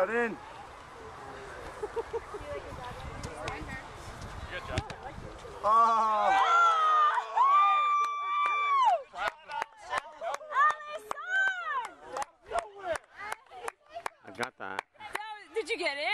Cut in. Oh. I got that. Did you get it?